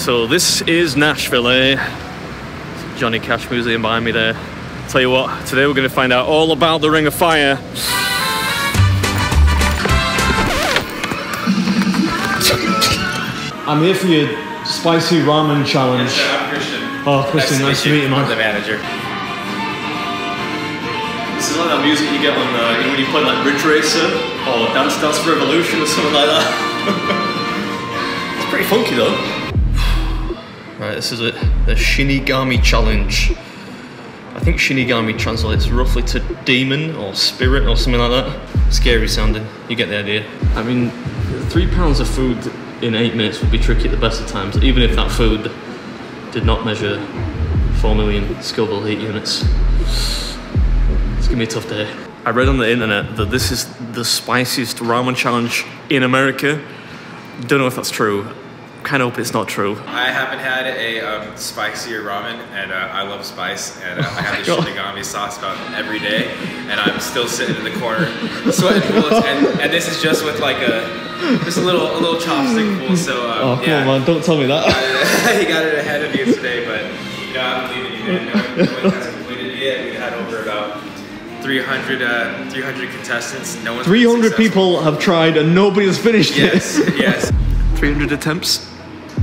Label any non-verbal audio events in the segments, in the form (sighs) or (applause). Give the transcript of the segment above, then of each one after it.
So this is Nashville, eh? Johnny Cash Museum behind me there. Tell you what, today we're going to find out all about the Ring of Fire. I'm here for your spicy ramen challenge. I'm Christian. Oh, Christian, nice to meet you, I'm the manager. This is like that music you get when, uh, you know, when you play like Ridge Racer or Dance Dance Revolution or something like that. (laughs) it's pretty funky though. Right, this is a, The Shinigami Challenge. I think Shinigami translates roughly to demon or spirit or something like that. Scary sounding. You get the idea. I mean, three pounds of food in eight minutes would be tricky at the best of times, even if that food did not measure four million Scoville heat units. It's gonna be a tough day. I read on the internet that this is the spiciest ramen challenge in America. Don't know if that's true. Kind of hope it's not true. I haven't had a um, spicier ramen, and uh, I love spice, and uh, I have the God. (laughs) shinigami sauce about every day, and I'm still sitting in the corner, sweating bullets, and, and this is just with like a just a little a little chopstick full. So uh, Oh, come yeah, on, man, don't tell me that. (laughs) he (laughs) got it ahead of you today, but you know I'm leaving you, man. No, no one has completed yet. We had over about 300 uh, 300 contestants. No one's 300 people have tried and nobody has finished Yes, it. yes. 300 attempts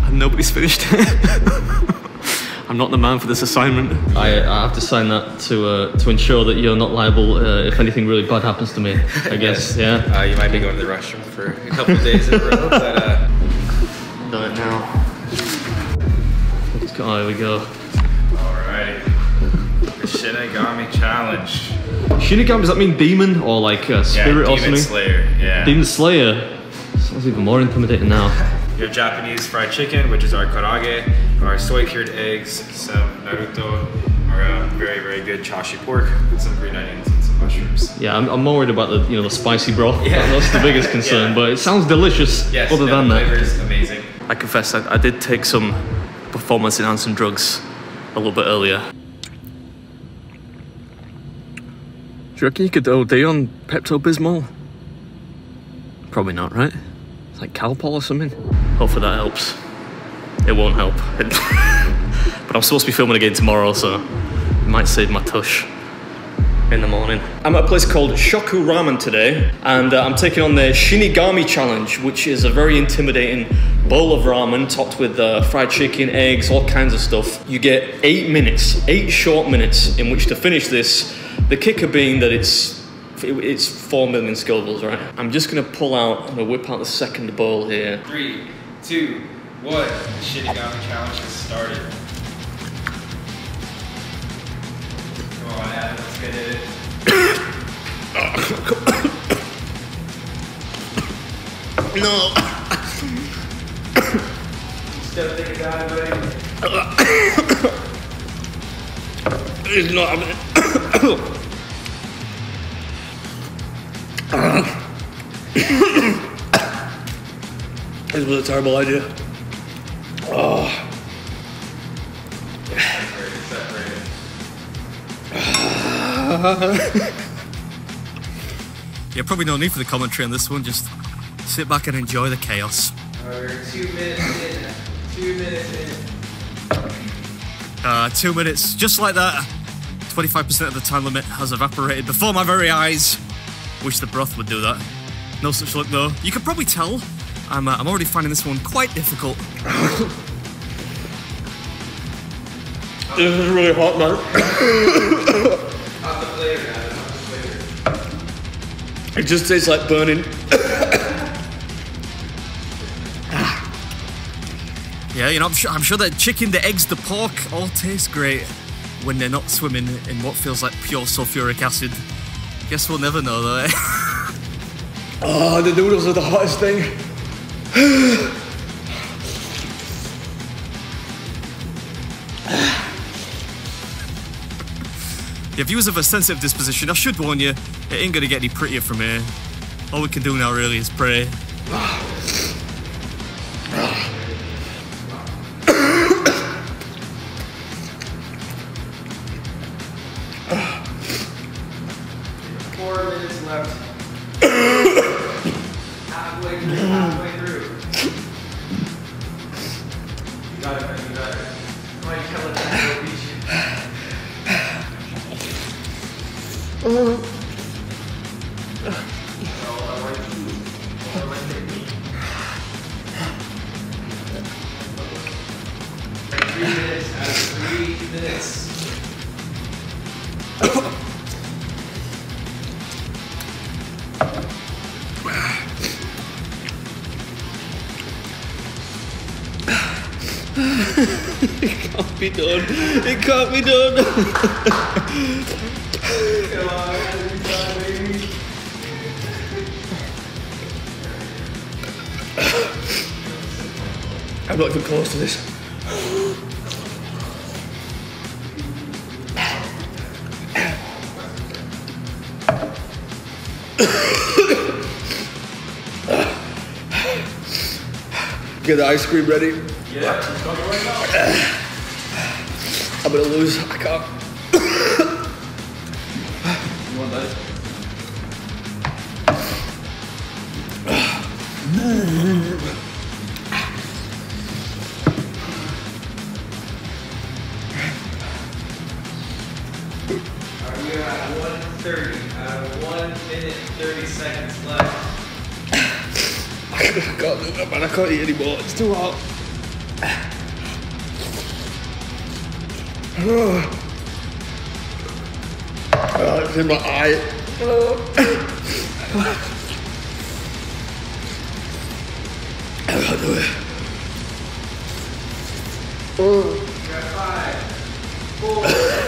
and nobody's finished it. (laughs) I'm not the man for this assignment. I, I have to sign that to uh, to ensure that you're not liable uh, if anything really bad happens to me. I (laughs) guess, yeah. Uh, you might be going to the restroom for a couple of days in a row, but uh, Do it now. Let's. Oh, here we go. alright. The Shinigami Challenge. Shinigami, does that mean demon or like uh, Yeah, spirit or Demon something? Slayer. Yeah. Demon Slayer. Sounds even more intimidating now. You have Japanese fried chicken, which is our karaage, our soy cured eggs, some naruto, our uh, very very good chashu pork with some green onions and some mushrooms. Yeah, I'm, I'm more worried about the you know the spicy broth. (laughs) Yeah. That's the biggest concern. Yeah. But it sounds delicious. Yes, other no, than the that, flavor is amazing. I confess I, I did take some performance enhancing drugs a little bit earlier. Do you reckon you could OD on Pepto Bismol? Probably not, right? It's like Calpol or something. Hopefully that helps. It won't help. (laughs) but I'm supposed to be filming again tomorrow, so it might save my tush in the morning. I'm at a place called Shokku Ramen today, and uh, I'm taking on the Shinigami Challenge, which is a very intimidating bowl of ramen topped with uh, fried chicken, eggs, all kinds of stuff. You get eight minutes, eight short minutes in which to finish this. The kicker being that it's it's four million Scovilles, right? I'm just gonna pull out, I'm gonna whip out the second bowl here. Three, two, one. The Shinigami Challenge has started. Come on, Adam, let's get it. No. Thinking about it, buddy? It's not happening. This was a terrible idea. Oh. (laughs) yeah, probably no need for the commentary on this one. Just sit back and enjoy the chaos. We're two minutes in. Two minutes in. Uh, two minutes, just like that. 25% of the time limit has evaporated before my very eyes. Wish the broth would do that. No such luck though. You could probably tell I'm, uh, I'm already finding this one quite difficult. this is really hot, man. How's the flavor, Adam? How's the flavor? It just tastes like burning. yeah, you know, I'm sure, I'm sure that chicken, the eggs, the pork all taste great when they're not swimming in what feels like pure sulfuric acid. Guess we'll never know though. Eh? oh, (laughs) the noodles are the hottest thing. (sighs) Yeah, viewers of a sensitive disposition, I should warn you, it ain't gonna get any prettier from here. All we can do now really is pray. Four minutes left. (coughs) halfway halfway three minutes. can't be done. It can't be done. I'm not even close to this. (coughs) Get the ice cream ready. Yeah, it's going right now. I'm gonna lose. I can't. You want that? Alright, (coughs) (coughs) mm. We are at 130 out of 1 minute 30 seconds left. I can't do that, man. I can't eat anymore. It's too hot. (sighs) Oh, it's in my eye. (sighs) I can't do it. We're at 5, 4, 3,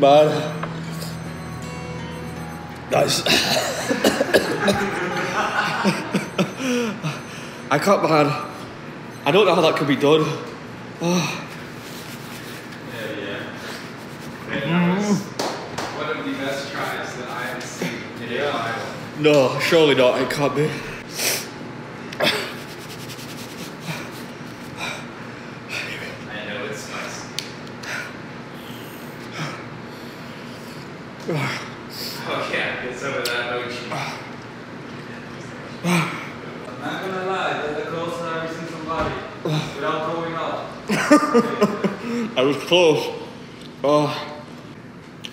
Man. Nice. I can't, man. I don't know how that could be done. Oh. Yeah, yeah. That was one of the best tries that I have seen in. No, surely not. It can't be. I know it's spicy. Oh yeah, get some of that mochi. I'm not gonna lie, that's the closest I've ever seen somebody without going up. (laughs) I was close. Oh.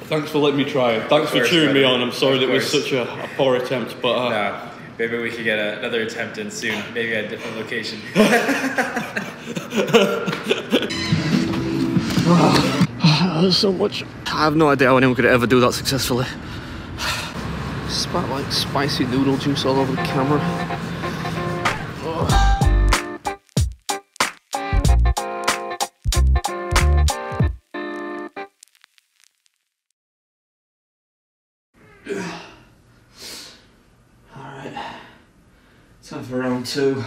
Thanks for letting me try. it. Thanks for cheering me on. I'm sorry that it was such a, a poor attempt, but uh, Nah, maybe we could get a, another attempt in soon, maybe at a different location. (laughs) There's so much. I have no idea how anyone could ever do that successfully. Spat like spicy noodle juice all over the camera. For round two.